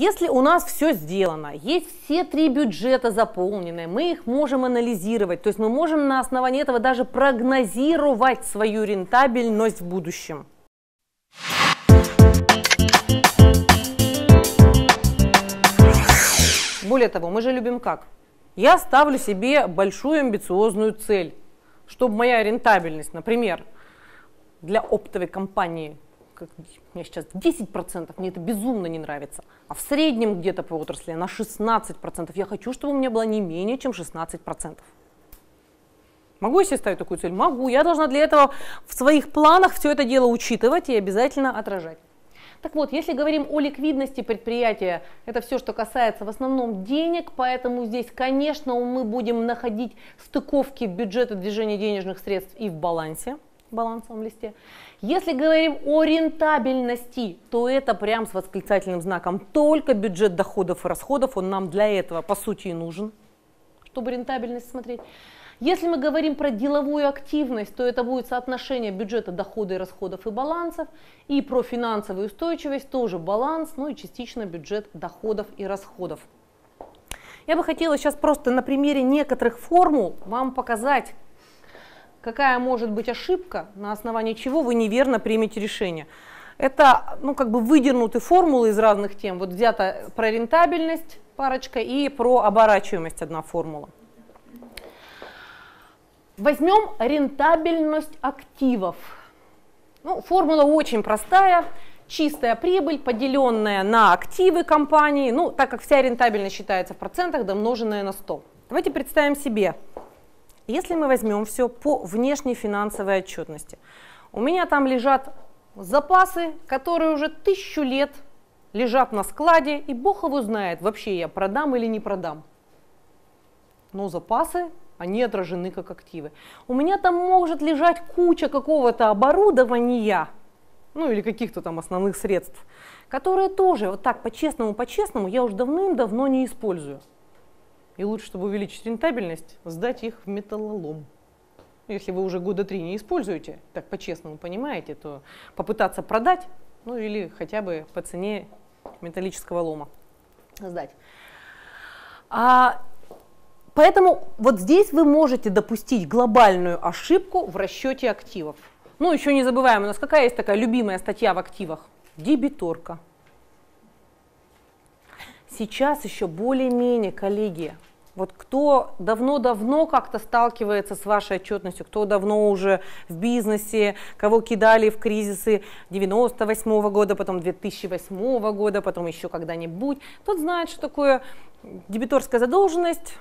Если у нас все сделано, есть все три бюджета заполнены, мы их можем анализировать, то есть мы можем на основании этого даже прогнозировать свою рентабельность в будущем. Более того, мы же любим как? Я ставлю себе большую амбициозную цель, чтобы моя рентабельность, например, для оптовой компании как, меня сейчас 10%, мне это безумно не нравится, а в среднем где-то по отрасли на 16%. Я хочу, чтобы у меня было не менее чем 16%. Могу я себе ставить такую цель? Могу. Я должна для этого в своих планах все это дело учитывать и обязательно отражать. Так вот, если говорим о ликвидности предприятия, это все, что касается в основном денег, поэтому здесь, конечно, мы будем находить стыковки бюджета движения денежных средств и в балансе балансовом листе. Если говорим о рентабельности, то это прям с восклицательным знаком. Только бюджет доходов и расходов, он нам для этого по сути и нужен, чтобы рентабельность смотреть. Если мы говорим про деловую активность, то это будет соотношение бюджета дохода и расходов и балансов. И про финансовую устойчивость тоже баланс, ну и частично бюджет доходов и расходов. Я бы хотела сейчас просто на примере некоторых формул вам показать, какая может быть ошибка, на основании чего вы неверно примете решение. Это ну, как бы выдернуты формулы из разных тем. Вот взята про рентабельность парочка и про оборачиваемость одна формула. Возьмем рентабельность активов. Ну, формула очень простая. Чистая прибыль, поделенная на активы компании, ну, так как вся рентабельность считается в процентах, домноженная на 100. Давайте представим себе, если мы возьмем все по внешней финансовой отчетности, у меня там лежат запасы, которые уже тысячу лет лежат на складе, и бог его знает, вообще я продам или не продам. Но запасы, они отражены как активы. У меня там может лежать куча какого-то оборудования, ну или каких-то там основных средств, которые тоже вот так по-честному, по-честному я уже давным-давно не использую. И лучше, чтобы увеличить рентабельность, сдать их в металлолом. Если вы уже года три не используете, так по-честному понимаете, то попытаться продать, ну или хотя бы по цене металлического лома сдать. А, поэтому вот здесь вы можете допустить глобальную ошибку в расчете активов. Ну, еще не забываем, у нас какая есть такая любимая статья в активах? Дебиторка. Сейчас еще более-менее, коллеги, вот кто давно-давно как-то сталкивается с вашей отчетностью, кто давно уже в бизнесе, кого кидали в кризисы 98 -го года, потом 2008 года, потом еще когда-нибудь, тот знает, что такое дебиторская задолженность,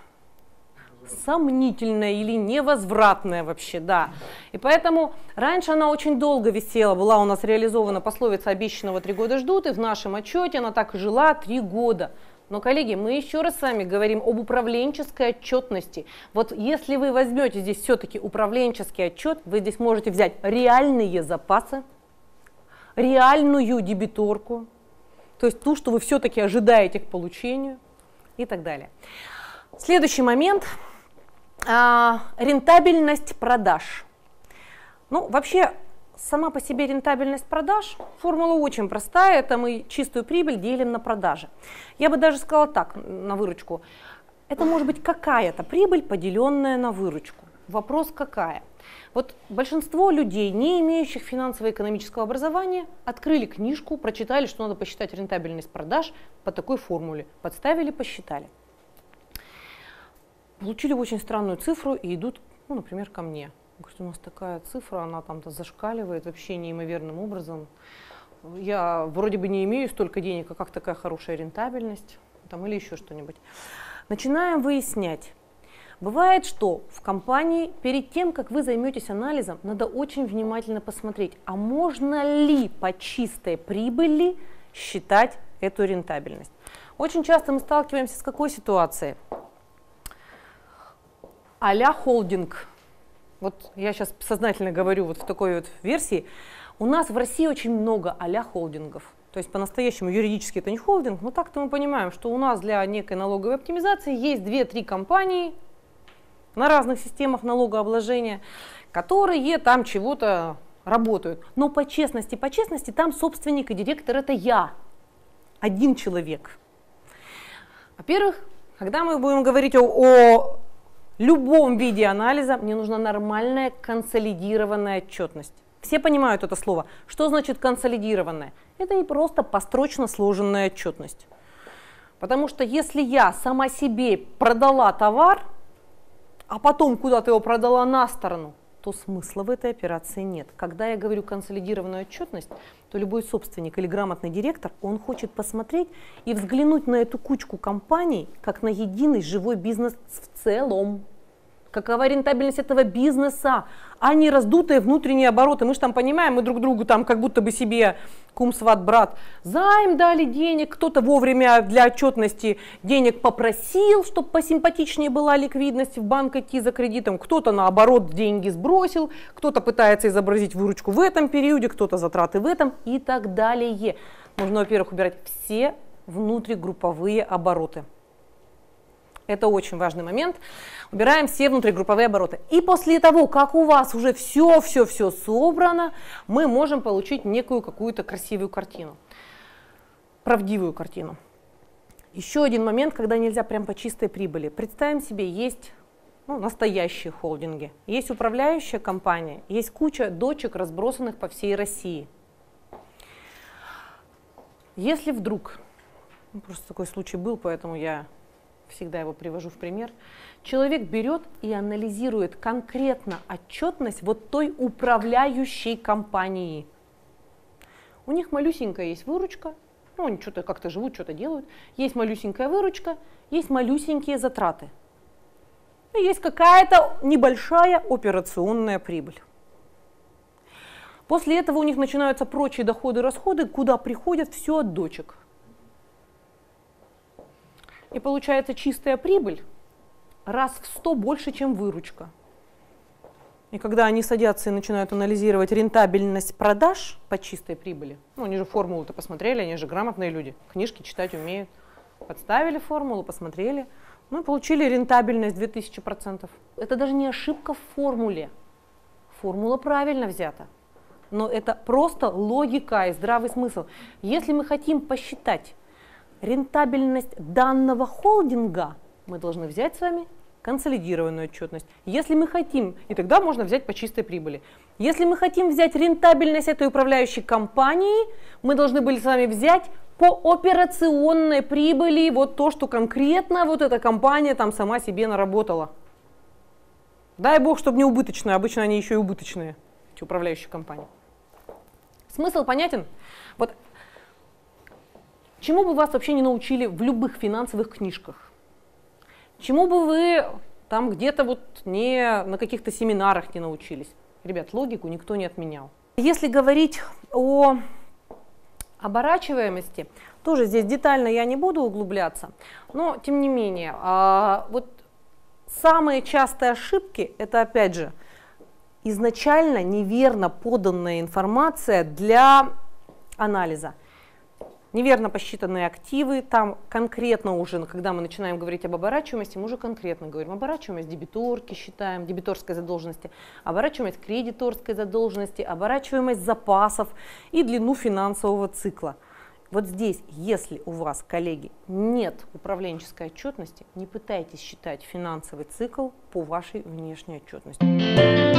сомнительная или невозвратная вообще, да. И поэтому раньше она очень долго висела, была у нас реализована пословица «обещанного три года ждут», и в нашем отчете она так и жила три года. Но, коллеги, мы еще раз с вами говорим об управленческой отчетности. Вот если вы возьмете здесь все-таки управленческий отчет, вы здесь можете взять реальные запасы, реальную дебиторку, то есть ту, что вы все-таки ожидаете к получению и так далее. Следующий момент а, рентабельность продаж. Ну, вообще, сама по себе рентабельность продаж, формула очень простая, это мы чистую прибыль делим на продажи. Я бы даже сказала так, на выручку, это может быть какая-то прибыль, поделенная на выручку. Вопрос какая? Вот большинство людей, не имеющих финансово-экономического образования, открыли книжку, прочитали, что надо посчитать рентабельность продаж по такой формуле. Подставили, посчитали. Получили очень странную цифру и идут, ну, например, ко мне. Говорит, у нас такая цифра, она там-то зашкаливает вообще неимоверным образом. Я вроде бы не имею столько денег, а как такая хорошая рентабельность, там, или еще что-нибудь. Начинаем выяснять. Бывает, что в компании перед тем, как вы займетесь анализом, надо очень внимательно посмотреть, а можно ли по чистой прибыли считать эту рентабельность. Очень часто мы сталкиваемся с какой ситуацией? а холдинг вот я сейчас сознательно говорю вот в такой вот версии, у нас в России очень много а холдингов. То есть по-настоящему юридически это не холдинг, но так-то мы понимаем, что у нас для некой налоговой оптимизации есть 2-3 компании на разных системах налогообложения, которые там чего-то работают. Но по честности, по честности, там собственник и директор это я, один человек. Во-первых, когда мы будем говорить о, о любом виде анализа, мне нужна нормальная консолидированная отчетность. Все понимают это слово. Что значит консолидированная? Это не просто построчно сложенная отчетность. Потому что если я сама себе продала товар, а потом куда-то его продала на сторону, то смысла в этой операции нет. Когда я говорю консолидированную отчетность, то любой собственник или грамотный директор, он хочет посмотреть и взглянуть на эту кучку компаний, как на единый живой бизнес в целом какова рентабельность этого бизнеса, а не раздутые внутренние обороты. Мы же там понимаем, мы друг другу там как будто бы себе кум, сват, брат, займ дали денег, кто-то вовремя для отчетности денег попросил, чтобы посимпатичнее была ликвидность в банк идти за кредитом, кто-то наоборот деньги сбросил, кто-то пытается изобразить выручку в этом периоде, кто-то затраты в этом и так далее. Нужно, во-первых, убирать все внутригрупповые обороты. Это очень важный момент. Убираем все внутригрупповые обороты. И после того, как у вас уже все-все-все собрано, мы можем получить некую какую-то красивую картину. Правдивую картину. Еще один момент, когда нельзя прям по чистой прибыли. Представим себе, есть ну, настоящие холдинги, есть управляющая компания, есть куча дочек, разбросанных по всей России. Если вдруг, ну, просто такой случай был, поэтому я всегда его привожу в пример, человек берет и анализирует конкретно отчетность вот той управляющей компании. У них малюсенькая есть выручка, ну, они что-то как-то живут, что-то делают. Есть малюсенькая выручка, есть малюсенькие затраты. И есть какая-то небольшая операционная прибыль. После этого у них начинаются прочие доходы расходы, куда приходят все от дочек – и получается чистая прибыль раз в 100 больше, чем выручка. И когда они садятся и начинают анализировать рентабельность продаж по чистой прибыли, ну они же формулу-то посмотрели, они же грамотные люди, книжки читать умеют, подставили формулу, посмотрели, ну и получили рентабельность 2000%. Это даже не ошибка в формуле, формула правильно взята, но это просто логика и здравый смысл. Если мы хотим посчитать рентабельность данного холдинга, мы должны взять с вами консолидированную отчетность. Если мы хотим, и тогда можно взять по чистой прибыли. Если мы хотим взять рентабельность этой управляющей компании, мы должны были с вами взять по операционной прибыли вот то, что конкретно вот эта компания там сама себе наработала. Дай бог, чтобы не убыточные, обычно они еще и убыточные, эти управляющие компании. Смысл понятен? Вот Чему бы вас вообще не научили в любых финансовых книжках? Чему бы вы там где-то вот не на каких-то семинарах не научились? Ребят, логику никто не отменял. Если говорить о оборачиваемости, тоже здесь детально я не буду углубляться, но тем не менее, а, вот самые частые ошибки, это опять же, изначально неверно поданная информация для анализа неверно посчитанные активы, там конкретно уже, когда мы начинаем говорить об оборачиваемости, мы уже конкретно говорим оборачиваемость дебиторки считаем, дебиторской задолженности, оборачиваемость кредиторской задолженности, оборачиваемость запасов и длину финансового цикла. Вот здесь, если у вас, коллеги, нет управленческой отчетности, не пытайтесь считать финансовый цикл по вашей внешней отчетности.